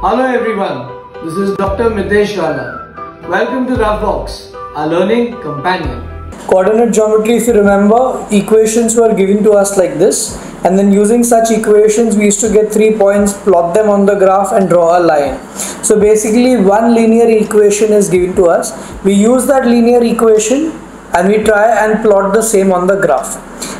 Hello everyone, this is Dr. Mitesh Gala. Welcome to Roughbox, a learning companion. Coordinate geometry, if you remember, equations were given to us like this and then using such equations we used to get three points, plot them on the graph and draw a line. So basically one linear equation is given to us. We use that linear equation and we try and plot the same on the graph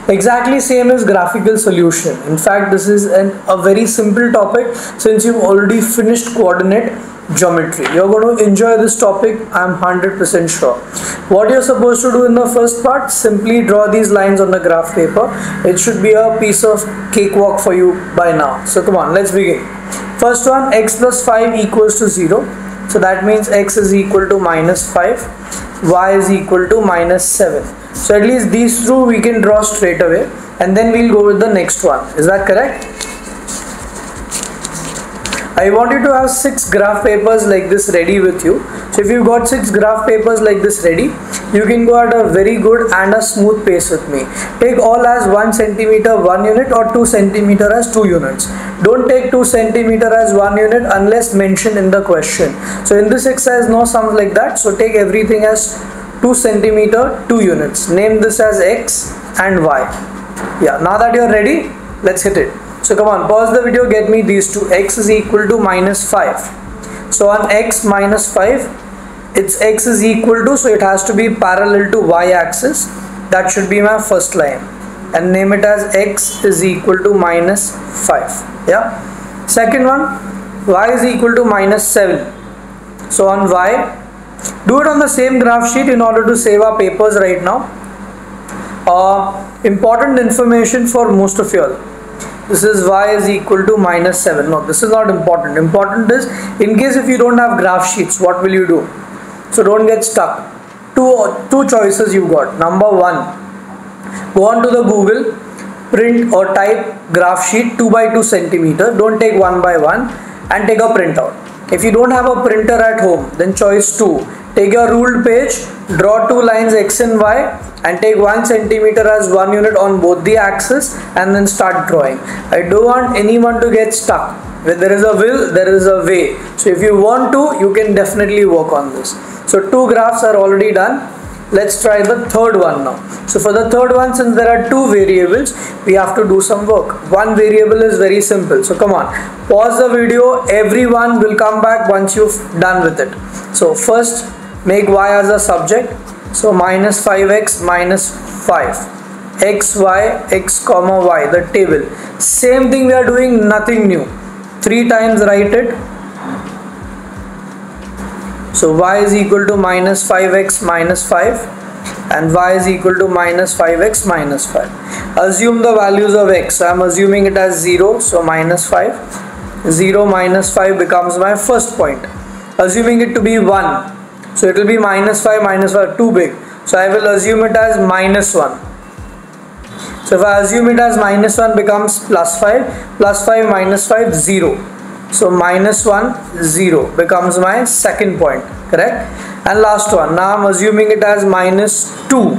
exactly same as graphical solution. In fact this is an, a very simple topic since you've already finished coordinate geometry. You're going to enjoy this topic i'm 100% sure. What you're supposed to do in the first part simply draw these lines on the graph paper. It should be a piece of cakewalk for you by now. So come on let's begin. First one x plus 5 equals to 0 so that means x is equal to minus 5 y is equal to minus 7 so at least these two we can draw straight away and then we'll go with the next one. Is that correct I want you to have six graph papers like this ready with you. So if you've got six graph papers like this ready, you can go at a very good and a smooth pace with me. Take all as one centimeter one unit or two centimeter as two units. Don't take two centimeter as one unit unless mentioned in the question. So in this exercise, no sums like that. So take everything as two centimeter two units. Name this as x and y. Yeah. Now that you're ready, let's hit it. So come on, pause the video, get me these two. x is equal to minus 5. So on x minus 5, its x is equal to, so it has to be parallel to y axis. That should be my first line. And name it as x is equal to minus 5. Yeah. Second one, y is equal to minus 7. So on y, do it on the same graph sheet in order to save our papers right now. Uh, important information for most of you all this is y is equal to minus 7 no this is not important. Important is in case if you don't have graph sheets what will you do? So don't get stuck. Two two choices you've got. Number one go on to the google print or type graph sheet 2 by 2 centimeter. Don't take one by one and take a printout if you don't have a printer at home then choice 2 take your ruled page draw two lines x and y and take one centimeter as one unit on both the axes and then start drawing. I don't want anyone to get stuck. When there is a will there is a way. So if you want to you can definitely work on this. So two graphs are already done let's try the third one now. So for the third one since there are two variables we have to do some work. One variable is very simple. So come on. Pause the video. Everyone will come back once you've done with it. So first make y as a subject. So minus 5x minus 5 x y x comma y the table. Same thing we are doing nothing new. Three times write it so y is equal to minus 5x minus 5 and y is equal to minus 5x minus 5 assume the values of x so i'm assuming it as 0 so minus 5 0 minus 5 becomes my first point assuming it to be 1 so it will be minus 5 minus 5 too big. So I will assume it as minus 1. So if I assume it as minus 1 becomes plus 5 plus 5 minus 5 0. So minus 1 0 becomes my second point correct? And last one now I'm assuming it as minus 2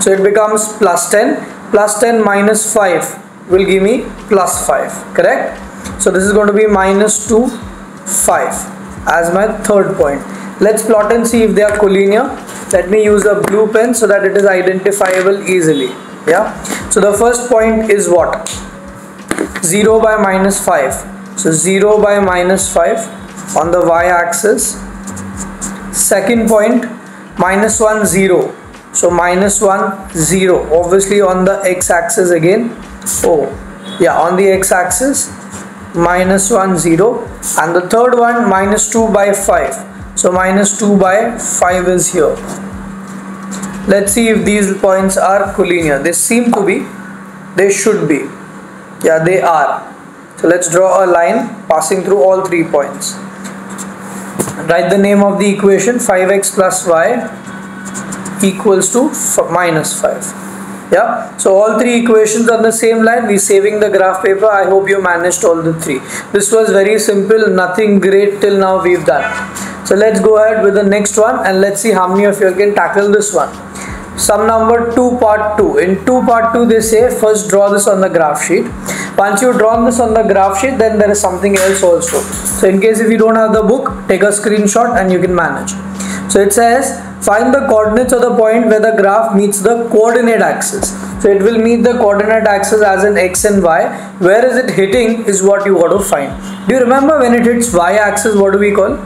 so it becomes plus 10 plus 10 minus 5 will give me plus 5 correct? So this is going to be minus 2 5 as my third point. Let's plot and see if they are collinear. Let me use a blue pen so that it is identifiable easily yeah? So the first point is what? 0 by minus 5 so 0 by minus 5 on the y-axis. Second point minus 1 0 so minus 1 0 obviously on the x-axis again. Oh yeah on the x-axis minus 1 0 and the third one minus 2 by 5 so minus 2 by 5 is here. Let's see if these points are collinear. They seem to be. They should be. Yeah they are so let's draw a line passing through all three points. Write the name of the equation 5x plus y equals to minus 5 yeah? So all three equations on the same line. We're saving the graph paper. I hope you managed all the three. This was very simple. Nothing great till now we've done. So let's go ahead with the next one and let's see how many of you can tackle this one. Sum number 2 part 2 in 2 part 2 they say first draw this on the graph sheet once you've drawn this on the graph sheet then there is something else also. So in case if you don't have the book take a screenshot and you can manage. So it says find the coordinates of the point where the graph meets the coordinate axis. So it will meet the coordinate axis as in x and y. Where is it hitting is what you got to find. Do you remember when it hits y axis what do we call?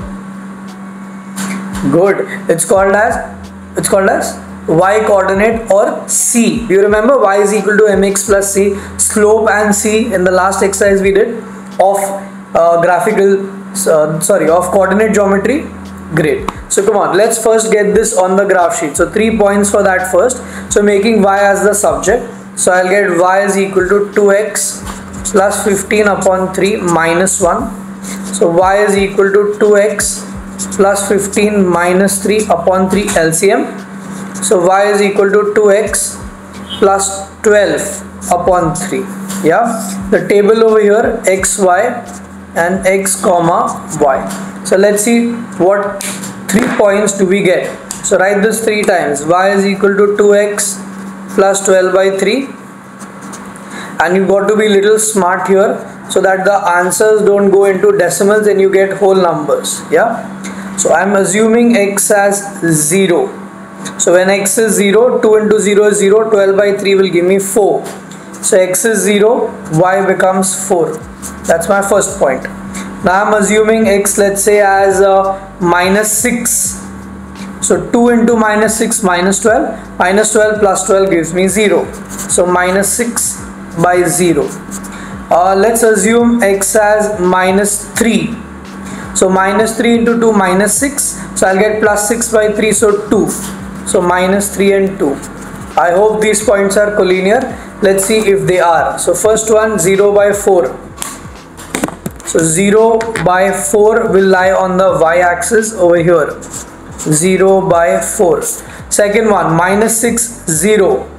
Good. It's called as it's called as y coordinate or c. You remember y is equal to mx plus c slope and c in the last exercise we did of uh, graphical uh, sorry of coordinate geometry great. So come on let's first get this on the graph sheet. So three points for that first. So making y as the subject. So i'll get y is equal to 2x plus 15 upon 3 minus 1 so y is equal to 2x plus 15 minus 3 upon 3 LCM so y is equal to 2x plus 12 upon 3 yeah? The table over here x y and x comma y. So let's see what three points do we get. So write this three times. y is equal to 2x plus 12 by 3 and you got to be little smart here so that the answers don't go into decimals and you get whole numbers. Yeah? So i'm assuming x as 0 so when x is 0, 2 into 0 is 0, 12 by 3 will give me 4. So x is 0, y becomes 4. That's my first point. Now I'm assuming x let's say as minus 6. So 2 into minus 6 minus 12, minus 12 plus 12 gives me 0. So minus 6 by 0. Uh, let's assume x as minus 3. So minus 3 into 2 minus 6. So I'll get plus 6 by 3 so 2 so minus 3 and 2 I hope these points are collinear. Let's see if they are. So first one 0 by 4 so 0 by 4 will lie on the y-axis over here. 0 by 4 second one minus 6 0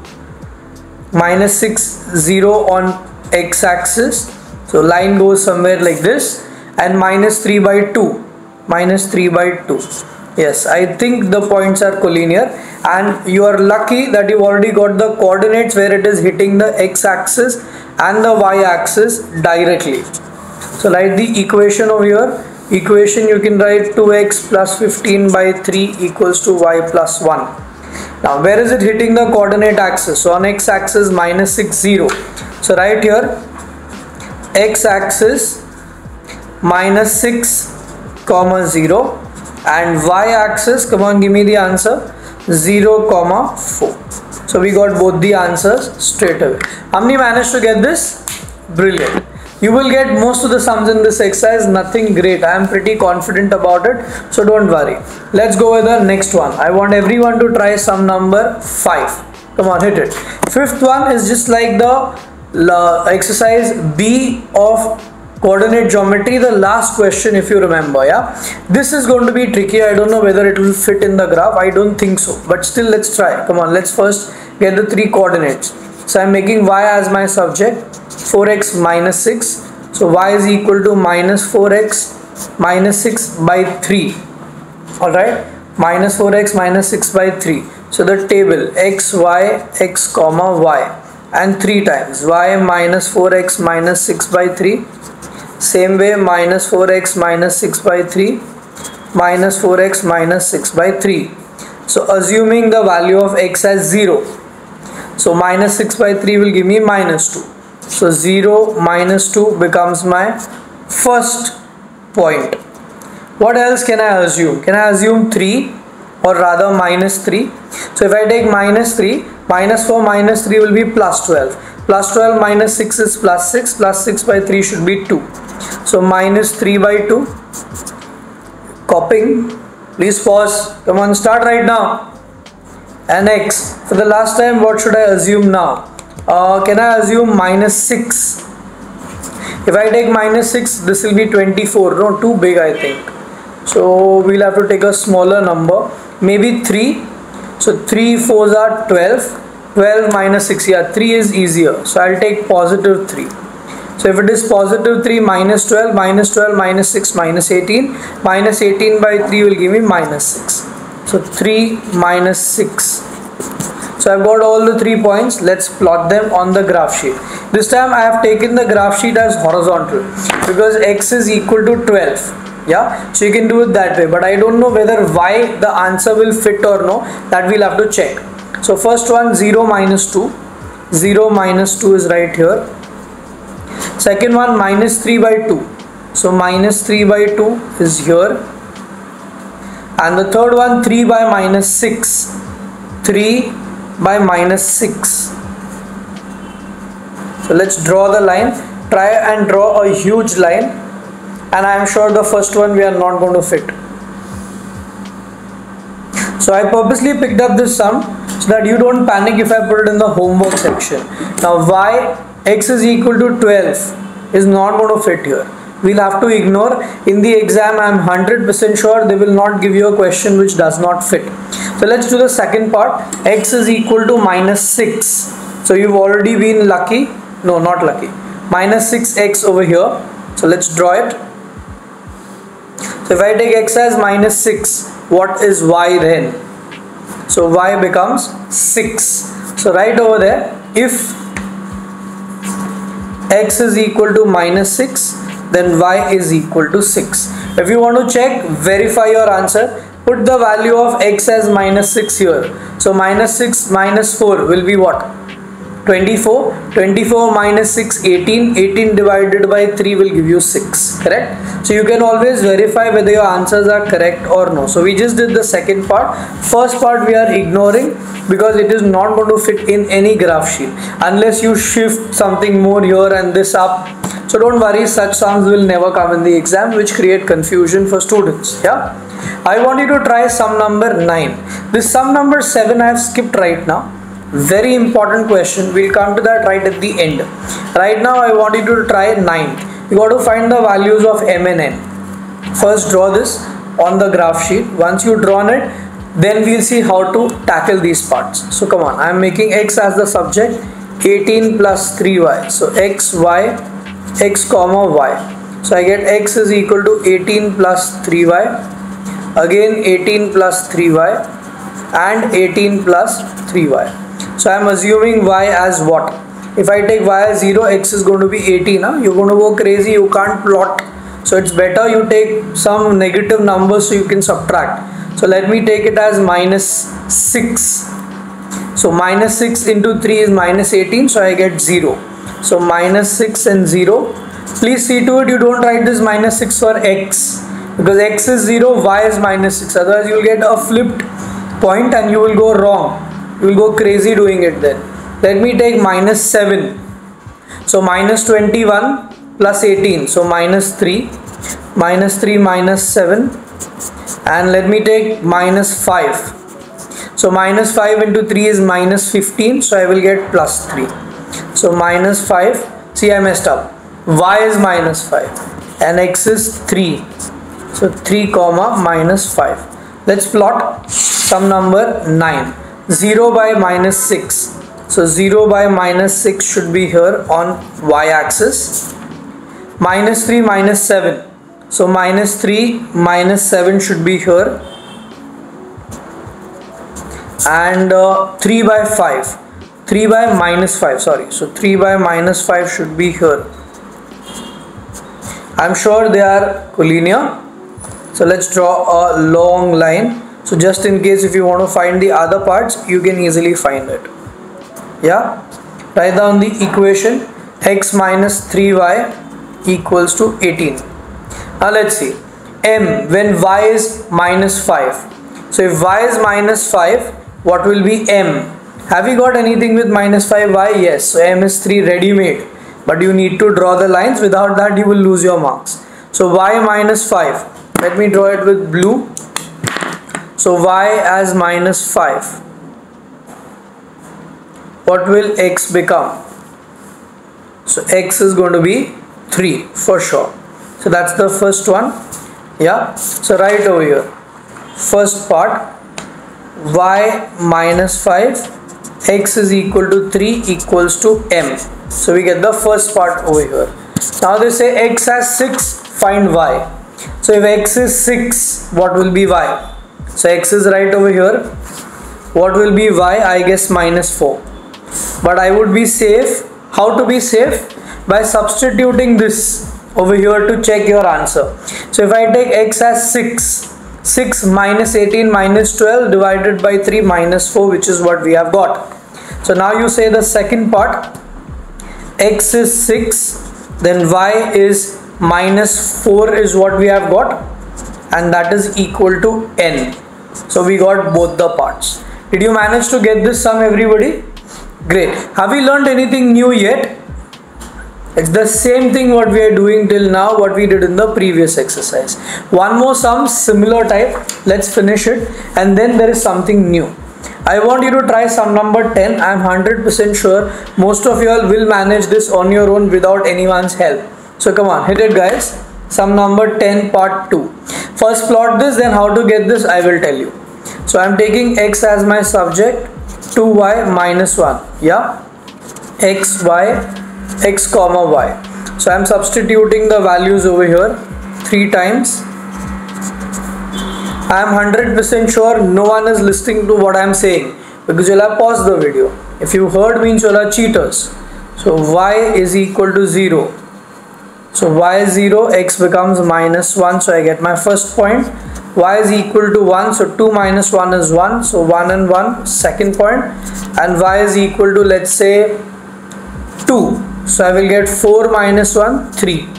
minus 6 0 on x-axis so line goes somewhere like this. And minus 3 by 2 minus 3 by 2 yes i think the points are collinear and you are lucky that you already got the coordinates where it is hitting the x-axis and the y-axis directly. So write the equation over here. Equation you can write 2x plus 15 by 3 equals to y plus 1 now where is it hitting the coordinate axis? So on x-axis minus 6 0 so right here x-axis minus 6 comma 0 and y-axis come on give me the answer. 0 comma 4 so we got both the answers straight away. Many managed to get this? Brilliant. You will get most of the sums in this exercise. Nothing great. I am pretty confident about it. So don't worry. Let's go with the next one. I want everyone to try sum number 5 come on hit it. Fifth one is just like the uh, exercise b of coordinate geometry the last question if you remember yeah? This is going to be tricky. I don't know whether it will fit in the graph. I don't think so. But still let's try. Come on let's first get the three coordinates. So i'm making y as my subject 4x minus 6 so y is equal to minus 4x minus 6 by 3 all right? Minus 4x minus 6 by 3 so the table x y x comma y. And 3 times. y minus 4x minus 6 by 3 same way minus 4x minus 6 by 3 minus 4x minus 6 by 3 so assuming the value of x as 0 so minus 6 by 3 will give me minus 2 so 0 minus 2 becomes my first point. What else can I assume? Can I assume 3 or rather minus 3 so if I take minus 3 minus 4 minus 3 will be plus 12 plus 12 minus 6 is plus 6 plus 6 by 3 should be 2 so minus 3 by 2 copying. Please pause. Come on start right now. And x. For the last time what should I assume now? Uh, can I assume minus 6 if I take minus 6 this will be 24 no too big I think. So we'll have to take a smaller number. Maybe 3 so 3 4s are 12 12 minus 6 yeah 3 is easier. So I'll take positive 3 so if it is positive 3 minus 12 minus 12 minus 6 minus 18 minus 18 by 3 will give me minus 6 so 3 minus 6 so I've got all the three points. Let's plot them on the graph sheet. This time I have taken the graph sheet as horizontal because x is equal to 12 yeah? So you can do it that way. But I don't know whether y the answer will fit or no. That we'll have to check so first one 0 minus 2 0 minus 2 is right here. Second one minus 3 by 2 so minus 3 by 2 is here. And the third one 3 by minus 6 3 by minus 6 so let's draw the line. Try and draw a huge line. And I am sure the first one we are not going to fit. So I purposely picked up this sum so that you don't panic if I put it in the homework section. Now y x is equal to 12 is not going to fit here. We'll have to ignore. In the exam i'm 100% sure they will not give you a question which does not fit. So let's do the second part. X is equal to minus 6 so you've already been lucky. No not lucky. Minus 6x over here. So let's draw it. So if I take x as minus 6 what is y then so y becomes 6 so right over there if x is equal to minus 6 then y is equal to 6 if you want to check verify your answer put the value of x as minus 6 here. So minus 6 minus 4 will be what 24 24 minus 6 18 18 divided by 3 will give you 6 correct? So you can always verify whether your answers are correct or no. So we just did the second part. First part we are ignoring because it is not going to fit in any graph sheet unless you shift something more here and this up. So don't worry such sums will never come in the exam which create confusion for students yeah? I want you to try sum number 9 this sum number 7 i have skipped right now very important question. We'll come to that right at the end. Right now i want you to try 9 you got to find the values of m and n. First draw this on the graph sheet. Once you drawn it then we'll see how to tackle these parts. So come on. I'm making x as the subject. 18 plus 3y so x y x comma y. So i get x is equal to 18 plus 3y again 18 plus 3y and 18 plus 3y so I'm assuming y as what? If I take y as 0 x is going to be 18 huh? you're going to go crazy. You can't plot. So it's better you take some negative numbers so you can subtract. So let me take it as minus 6 so minus 6 into 3 is minus 18 so I get 0 so minus 6 and 0 please see to it you don't write this minus 6 for x because x is 0 y is minus 6 otherwise you will get a flipped point and you will go wrong you will go crazy doing it then. Let me take minus 7 so minus 21 plus 18 so minus 3 minus 3 minus 7 and let me take minus 5 so minus 5 into 3 is minus 15 so I will get plus 3 so minus 5 see I messed up. Y is minus 5 and x is 3 so 3 comma minus 5 let's plot some number 9 0 by minus 6 so 0 by minus 6 should be here on y-axis minus 3 minus 7 so minus 3 minus 7 should be here. And uh, 3 by 5 3 by minus 5 sorry. So 3 by minus 5 should be here. I'm sure they are collinear. So let's draw a long line so just in case if you want to find the other parts you can easily find it. Yeah? Write down the equation. X minus 3y equals to 18 now let's see. M when y is minus 5 so if y is minus 5 what will be m? Have you got anything with minus 5y yes. So m is 3 ready made but you need to draw the lines. Without that you will lose your marks. So y minus 5 let me draw it with blue so y as minus 5 what will x become? So x is going to be 3 for sure. So that's the first one. Yeah. So right over here. First part. Y minus 5 x is equal to 3 equals to m. So we get the first part over here. Now they say x has 6 find y. So if x is 6 what will be y so x is right over here. What will be y? I guess minus 4 but I would be safe. How to be safe? By substituting this over here to check your answer. So if I take x as 6 6 minus 18 minus 12 divided by 3 minus 4 which is what we have got. So now you say the second part. X is 6 then y is minus 4 is what we have got. And that is equal to n so we got both the parts. Did you manage to get this sum everybody? Great. Have we learned anything new yet? It's the same thing what we are doing till now what we did in the previous exercise. One more sum similar type. Let's finish it. And then there is something new. I want you to try sum number 10. I am 100% sure most of you all will manage this on your own without anyone's help. So come on, hit it guys. Sum number 10 part 2. First plot this then how to get this I will tell you. So I am taking x as my subject 2y minus 1. Yeah. x, y, x comma y. So I am substituting the values over here 3 times I am 100% sure no one is listening to what I am saying because you'll have paused the video. If you heard means you'll have cheaters. So y is equal to 0. So y is 0, x becomes minus 1. So I get my first point. y is equal to 1. So 2 minus 1 is 1. So 1 and 1, second point. And y is equal to let's say 2. So I will get 4 minus 1, 3.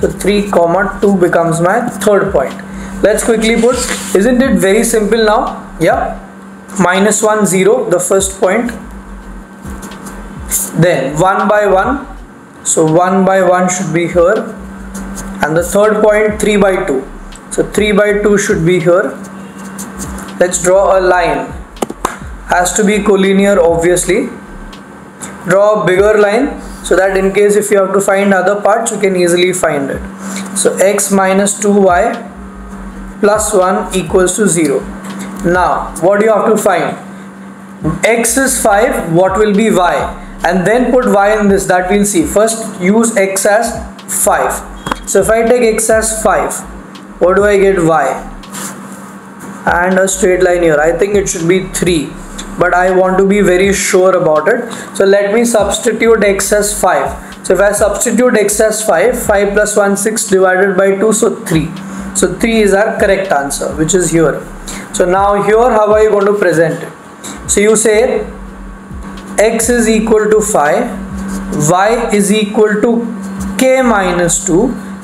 So 3 comma 2 becomes my third point let's quickly put isn't it very simple now yeah minus 1 0 the first point then 1 by 1 so 1 by 1 should be here. And the third point 3 by 2 so 3 by 2 should be here. Let's draw a line. Has to be collinear obviously. Draw a bigger line so that in case if you have to find other parts you can easily find it. So x minus 2y plus 1 equals to 0 now what do you have to find? X is 5 what will be y and then put y in this that we'll see. First use x as 5 so if I take x as 5 what do I get? Y. And a straight line here. I think it should be 3 but I want to be very sure about it. So let me substitute x as 5 so if I substitute x as 5 5 plus 1 6 divided by 2 so 3 so 3 is our correct answer which is here. So now here how are you going to present it? So you say x is equal to 5 y is equal to k minus 2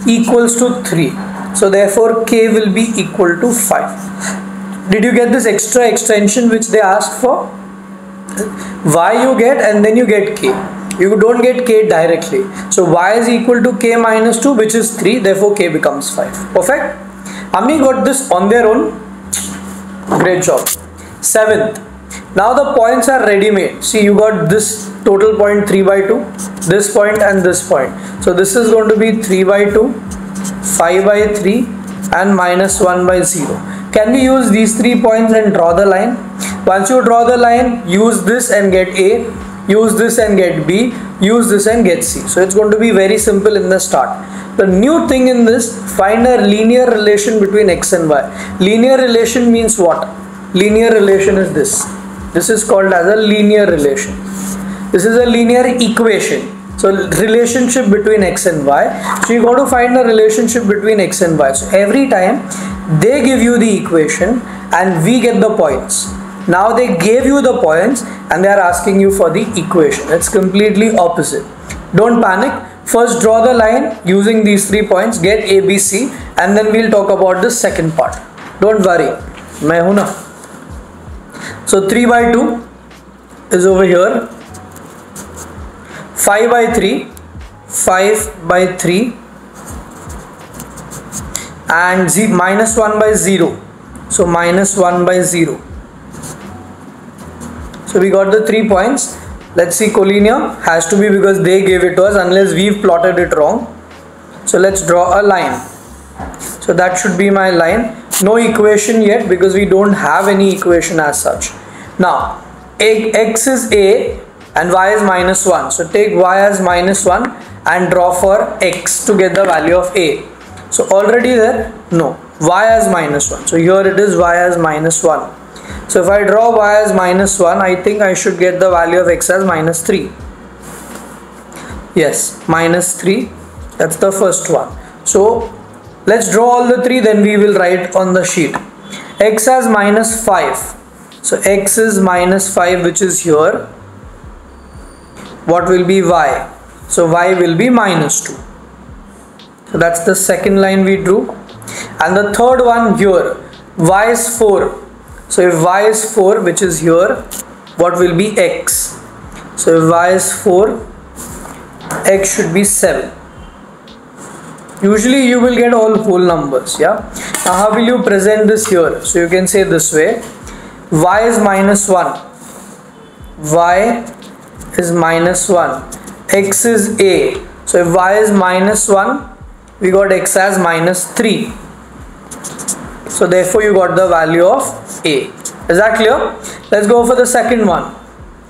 equals to 3 so therefore k will be equal to 5 did you get this extra extension which they asked for? Y you get and then you get k. You don't get k directly. So y is equal to k minus 2 which is 3 therefore k becomes 5 perfect? Many got this on their own? Great job. Seventh now the points are ready made see you got this total point 3 by 2 this point and this point so this is going to be 3 by 2 5 by 3 and minus 1 by 0 can we use these three points and draw the line once you draw the line use this and get a use this and get B, use this and get C. So it's going to be very simple in the start. The new thing in this, find a linear relation between X and Y. Linear relation means what? Linear relation is this. This is called as a linear relation. This is a linear equation. So relationship between X and Y. So you got to find the relationship between X and Y. So every time they give you the equation and we get the points now they gave you the points and they are asking you for the equation it's completely opposite don't panic first draw the line using these three points get a b c and then we'll talk about the second part don't worry हूं so 3 by 2 is over here. 5 by 3 5 by 3 and z minus 1 by 0 so minus 1 by 0 so we got the three points. Let's see collinear. Has to be because they gave it to us unless we've plotted it wrong. So let's draw a line. So that should be my line no equation yet because we don't have any equation as such. Now x is a and y is minus 1 so take y as minus 1 and draw for x to get the value of a. So already there? No. Y as minus 1 so here it is y as minus 1 so if I draw y as minus 1 I think I should get the value of x as minus 3 yes minus 3 that's the first one. So let's draw all the three then we will write on the sheet. X as minus 5 so x is minus 5 which is here. What will be y? So y will be minus 2 so that's the second line we drew. And the third one here. Y is 4 so if y is 4 which is here what will be x? So if y is 4 x should be 7 usually you will get all whole numbers yeah? Now how will you present this here? So you can say this way. Y is minus 1 y is minus 1 x is a. So if y is minus 1 we got x as minus 3 so therefore you got the value of a. Is that clear? Let's go for the second one.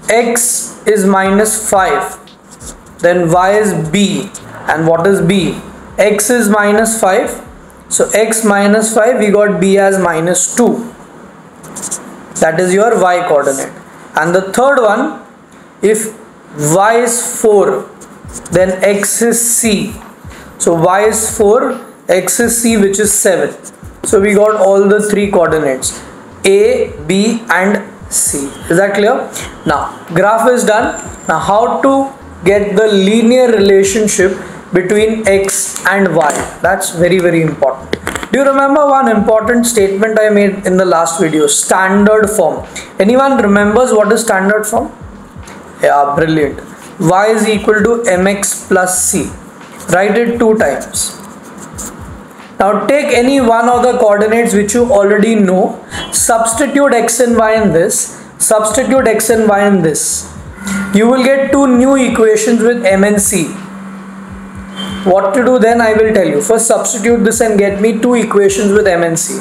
X is minus 5 then y is b. And what is b x is minus 5 so x minus 5 we got b as minus 2 that is your y coordinate. And the third one if y is 4 then x is c. So y is 4 x is c which is 7 so we got all the three coordinates a b and c. Is that clear? Now graph is done. Now how to get the linear relationship between x and why. That's very very important. Do you remember one important statement i made in the last video? Standard form. Anyone remembers what is standard form? Yeah brilliant. Y is equal to mx plus c. Write it two times. Now take any one of the coordinates which you already know. Substitute x and y in this. Substitute x and y in this. You will get two new equations with m and c what to do then I will tell you. First substitute this and get me two equations with m and c.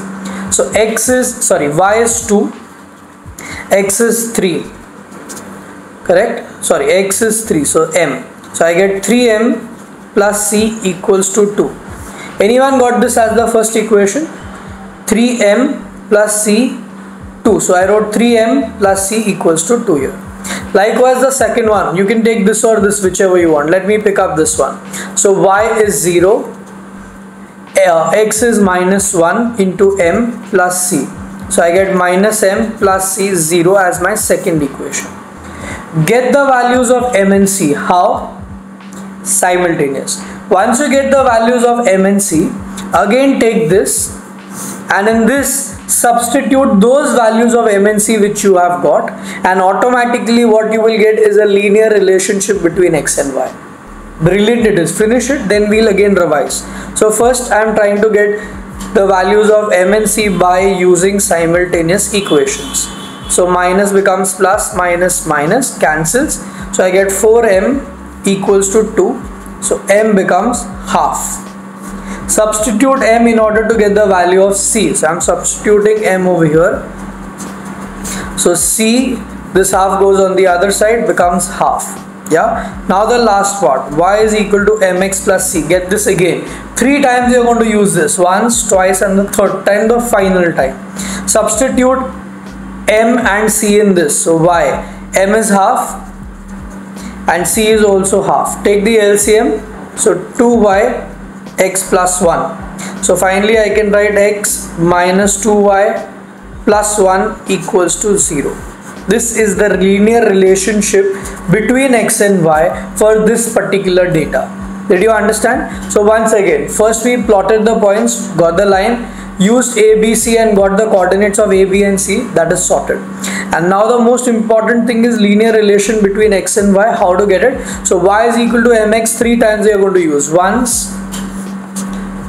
So x is sorry y is 2 x is 3 correct? Sorry x is 3 so m. So I get 3m plus c equals to 2 anyone got this as the first equation? 3m plus c 2 so I wrote 3m plus c equals to 2 here likewise the second one. You can take this or this whichever you want. Let me pick up this one. So y is 0 uh, x is minus 1 into m plus c. So I get minus m plus c 0 as my second equation. Get the values of m and c. How? Simultaneous. Once you get the values of m and c again take this. And in this substitute those values of MNC which you have got and automatically what you will get is a linear relationship between x and y. Brilliant it is. Finish it then we'll again revise. So first I am trying to get the values of MNC by using simultaneous equations. So minus becomes plus minus minus cancels. So I get 4m equals to 2 so m becomes half substitute m in order to get the value of c. So i'm substituting m over here. So c this half goes on the other side becomes half. Yeah? Now the last part. Y is equal to mx plus c. Get this again. Three times you're going to use this. Once twice and the third time the final time. Substitute m and c in this. So y. M is half and c is also half. Take the lcm so 2y x plus 1 so finally I can write x minus 2y plus 1 equals to 0 this is the linear relationship between x and y for this particular data. Did you understand? So once again first we plotted the points got the line used a b c and got the coordinates of a b and c. That is sorted. And now the most important thing is linear relation between x and y. How to get it? So y is equal to mx three times we are going to use. Once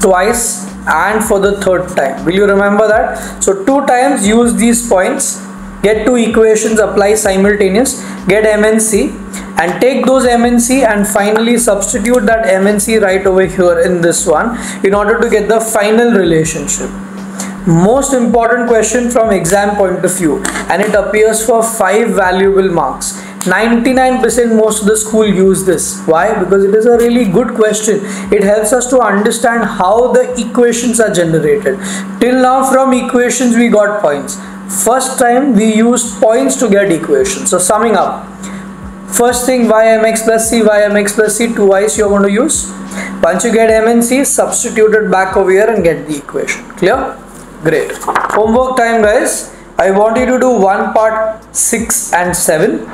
twice and for the third time. Will you remember that? So two times use these points. Get two equations apply simultaneous. Get mnc and take those mnc and finally substitute that mnc right over here in this one in order to get the final relationship. Most important question from exam point of view and it appears for five valuable marks 99% most of the school use this. Why? Because it is a really good question. It helps us to understand how the equations are generated. Till now from equations we got points. First time we used points to get equations. So summing up. First thing ymx plus c, ymx plus c, twice you're going to use. Once you get m and c, substitute it back over here and get the equation. Clear? Great. Homework time guys. I want you to do one part 6 and 7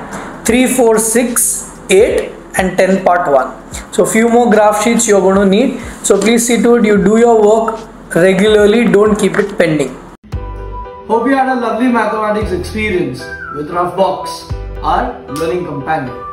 3, 4, 6, 8 and 10 part 1. So few more graph sheets you're going to need. So please see to it you do your work regularly. Don't keep it pending. Hope you had a lovely mathematics experience with Roughbox, our learning companion.